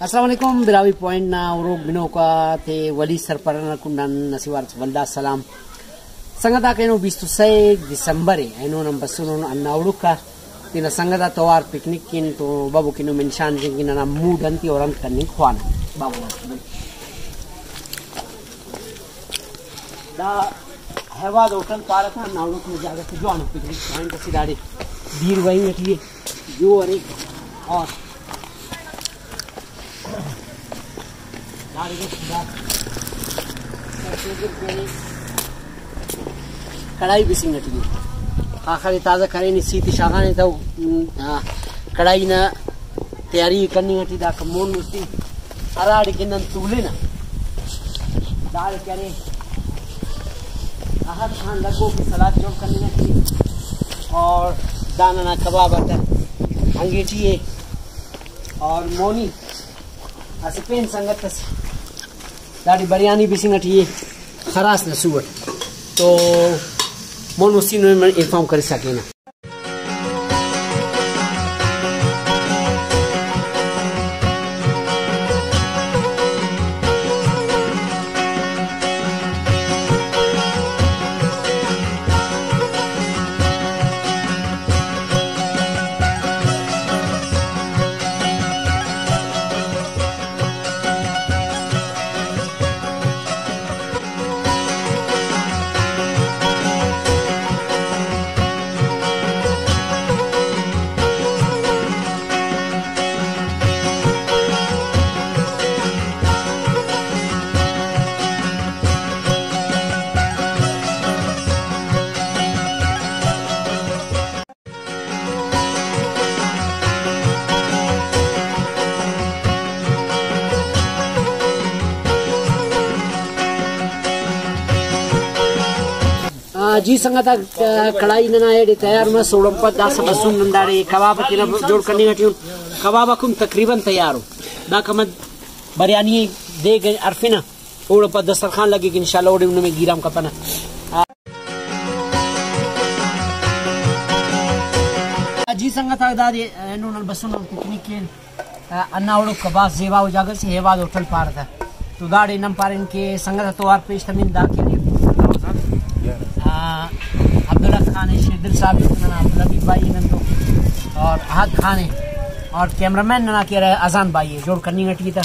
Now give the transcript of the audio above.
السلام علیکم، براوی پوائنٹ نا ورو بنو کا تے ولی سرپرن کنڈن نسیوار ولدا سلام۔ سنگتا کینو بیستو سی دسمبر اینو نم بسونو انا اڑوکا تینا سنگتا توار پکنک کین تو بابو کینو منشان جن کین نا مود انتی اور انت کرنی خوانا بابو دا ہیواد ہوٹل پارا تھا ناوڑوک میں جاگا تھی جو پکنک۔ پوائنٹ سی داڑے۔ دیر وہیں اٹھیے۔ جو اور ایک اور کڑائی بھی سنگٹ دی آخری تازہ کرے نہیں، سیتی شاہاں نے تو کڑائی نہ تیاری کرنی گٹی دا کمون مستی اراڑ کے نن تولے نا۔ دال کرے۔ احد خان لگو کی سلاد جوڑ کرنی گٹی اور دانا نا کباب آتا انگیٹی ہے۔ اور مونی۔ اسے پین سنگت تسی داڑی بریانی بھی سنگٹی خراس نسوٹ تو مون اسی نے انفارم کر سکے نا۔ جی سنگتا کڑائی ننا ہے تیار میں سوڑم پر دا سب سن نندارے کباب کی جوڑ کرنے گا ٹیون کباب کم تقریباً تیار ہو۔ دا کمد بریانی دے گئے عرفنا اوڑ پر دسترخوان لگے گی انشاءاللہ اوڑے انہوں میں گیرام کا پنا جی سنگتا دا دے انہوں نے بسوں نے پکنک کے انا اوڑو کباب زیبا ہو جاگر سے ہیواد ہوٹل پار تھا۔ تو داڑے نم پارن کے سنگتا توار پیش تمین دا کے لیے شیدل صاحب ننا عبداللہ بھائی نندو تو اور حق خان اور کیمرہ مین ننا کہہ رہے ازان بھائی جوڑ کرنی گٹی تھا